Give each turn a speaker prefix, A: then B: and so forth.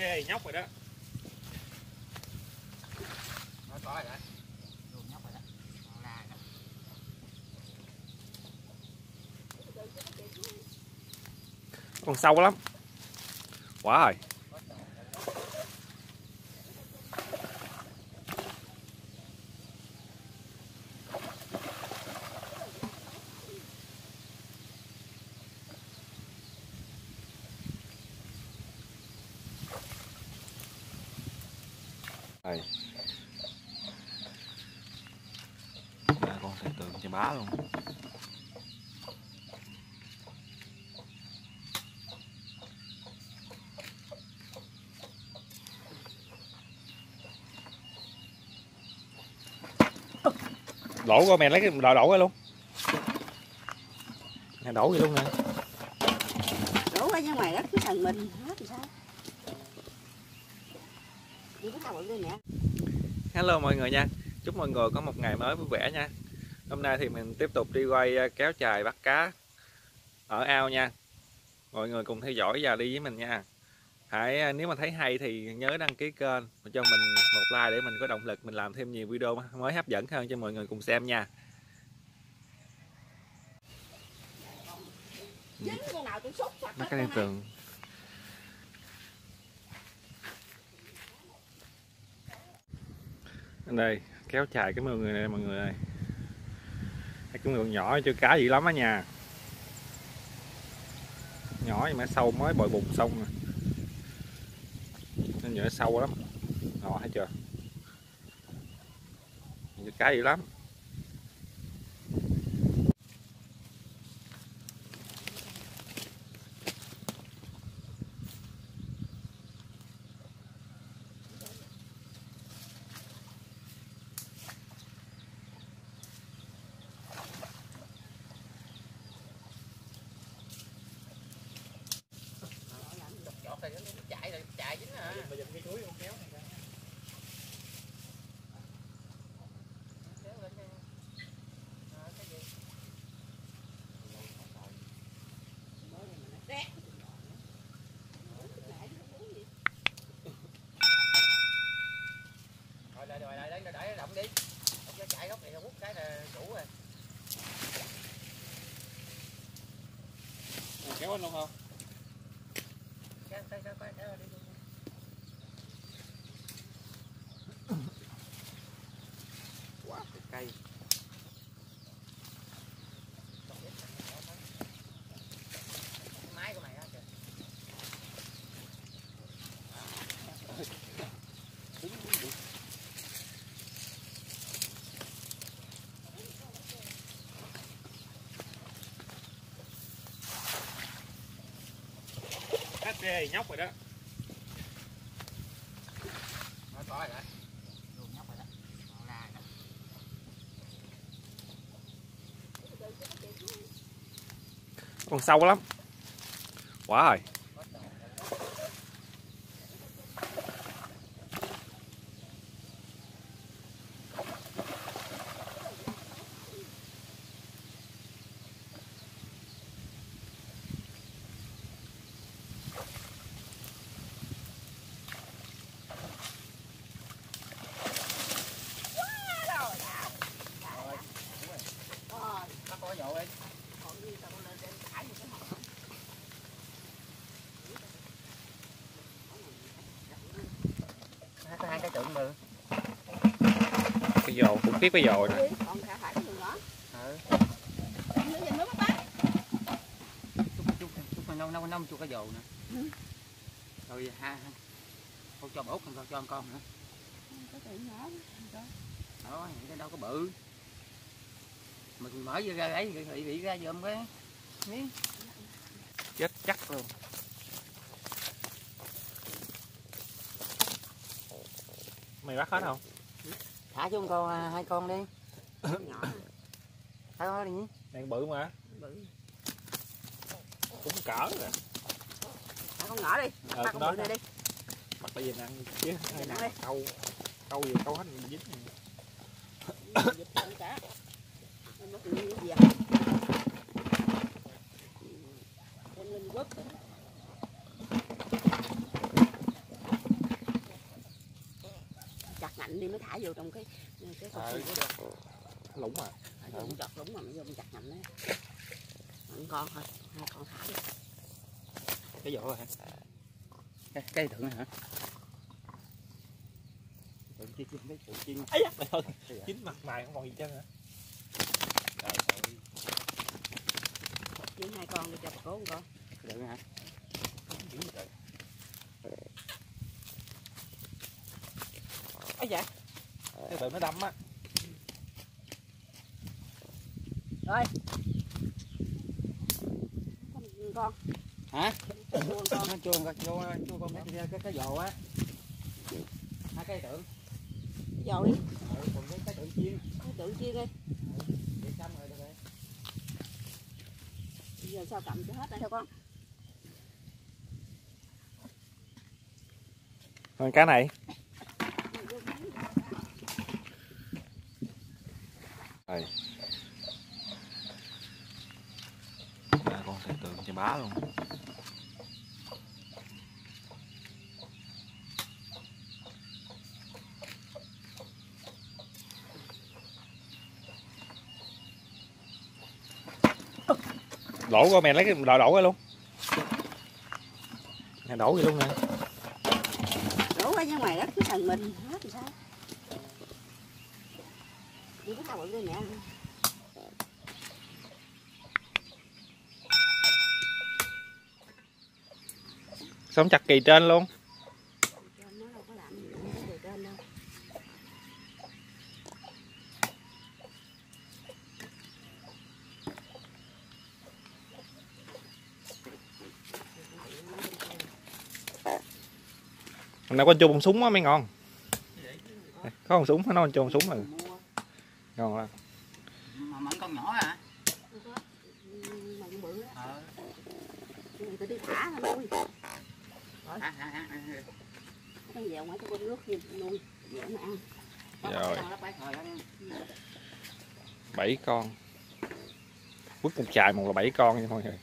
A: ghê nhóc rồi đó.
B: Nó có rồi. Đó.
C: còn
A: sâu lắm. Quá rồi tượng chà bá luôn. Đổ qua mẹ lấy cái đổ đổ ra luôn. Nè đổ vậy luôn nè.
D: Đổ qua ra ngoài đất cái thằng mình hết thì sao?
A: Hello mọi người nha. Chúc mọi người có một ngày mới vui vẻ nha hôm nay thì mình tiếp tục đi quay kéo chài bắt cá ở ao nha. Mọi người cùng theo dõi và đi với mình nha. Hãy nếu mà thấy hay thì nhớ đăng ký kênh và cho mình một like để mình có động lực mình làm thêm nhiều video mới hấp dẫn hơn cho mọi người cùng xem nha. Mấy cái tường đây kéo chài cái mọi người này mọi người ơi con người nhỏ chưa cá gì lắm á nha. Nhỏ nhưng mà sâu mới bội bụng xong nè nên nhựa sâu lắm. Đó thấy chưa? Chưa cá gì lắm
C: Chọt rồi nó chạy rồi chạy dính à.
B: Mà dùm cái chuối con kéo này ra.
C: Kéo lên đi. Ờ, cái gì?
D: Rét.
C: Rồi lại rồi lại để để động đi. Không cho chạy góc này nó quất cái là đủ rồi.
A: kéo anh luôn không
C: Kéo kéo kéo kéo kéo đi. đi.
A: quá cây
C: Cái máy của mày á kìa
A: ghê nhóc rồi đó.
C: Nó rồi. Đó.
B: Còn
A: sâu lắm. Quá Rồi,
C: Nó có dầu đi.
D: còn đi tao lên trên thải một cái hộp.
C: Nó có hai cái tượng bự.
A: cái dồ khủng khiếp cái dồ nè
D: đó
C: Ừ. nông chút cái dầu nữa.
D: Ừ.
C: Rồi ha. Không cho bột không cho con con nữa.
D: nhỏ đó.
C: cái đâu có bự mình mở ra ấy bị bị ra dùm cái miếng
A: chết chắc luôn mày bắt hết không?
C: Thả cho con à, hai con đi.
D: Nhỏ
C: thả nó đi nhé.
A: Đang bự mà.
D: Bự.
A: Cũng cỡ rồi.
D: Thả con nhỏ đi.
A: Ờ
D: thả
A: con
D: con bự này đi.
A: Bắt bây giờ ăn chứ
D: Ăn
A: nào
D: đi.
A: câu câu gì câu hết mình dính.
D: Con cá Em nó tự nhiên cái gì à? Em lên quất đi mới thả vô trong cái cái cục
A: À,
D: được
A: lũng à?
D: Thả vô chọt lũng mà nó vô mình chặt nhầm đấy một con thôi hai con thả đi.
C: Cái vỏ rồi hả? Cái cái thượng này hả? Tượng chiên cái tượng chiên
A: ấy da. Thôi. Chín mặt mày không còn gì chân hả? Trời ơi.
D: Với hai con đi cho bà cố một con
C: tượng hả?
A: Dữ vậy. Trời ấy dạ cái tự nó đâm á.
D: Rồi con.
C: Hả?
D: Con một con.
C: Nó chua con chua chua con cái cái cái á. Hai cái tượng
D: dầu đi.
C: Ừ, còn cái cái tượng chiên.
D: Cái tượng chia đi.
C: Để xong rồi rồi.
D: Bây giờ sao cầm cho hết đây? Thôi con.
A: Còn cá này rồi à, con sẽ tượng cho bá luôn. Đổ qua mẹ lấy cái đổ đổ ra luôn. Nè đổ vậy luôn nè
D: đổ qua ra ngoài đất cái phần mình hết thì sao đi cái thao bự mẹ
A: sống chặt kỳ trên luôn hôm nay có chua bông súng á mấy ngon có con súng, nó con chua bông súng
C: rồi
A: ngon lắm.
C: Mà mẫn con nhỏ à
D: bự á
C: ờ.
D: Người ta đi thả nó nuôi
C: hả hả hả.
D: Cái dèo ngoài cái con nước gì nuôi dễ mà ăn.
A: Rồi. bảy con. Quất một chài một là bảy con nha mọi người